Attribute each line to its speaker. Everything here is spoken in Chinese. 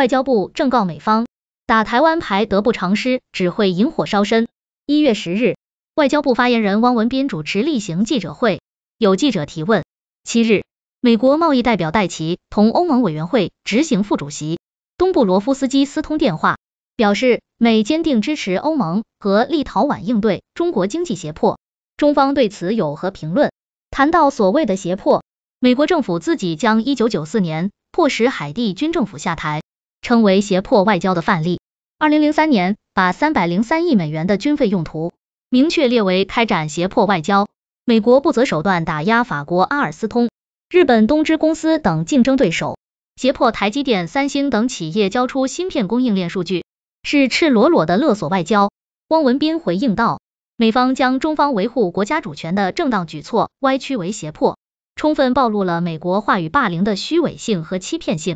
Speaker 1: 外交部正告美方，打台湾牌得不偿失，只会引火烧身。一月十日，外交部发言人汪文斌主持例行记者会，有记者提问。七日，美国贸易代表戴奇同欧盟委员会执行副主席东布罗夫斯基私通电话，表示美坚定支持欧盟和立陶宛应对中国经济胁迫，中方对此有何评论？谈到所谓的胁迫，美国政府自己将一九九四年迫使海地军政府下台称为胁迫外交的范例。二零零三年，把三百零三亿美元的军费用途明确列为开展胁迫外交。美国不择手段打压法国阿尔斯通、日本东芝公司等竞争对手，胁迫台积电、三星等企业交出芯片供应链数据，是赤裸裸的勒索外交。汪文斌回应道，美方将中方维护国家主权的正当举措歪曲为胁迫，充分暴露了美国话语霸凌的虚伪性和欺骗性。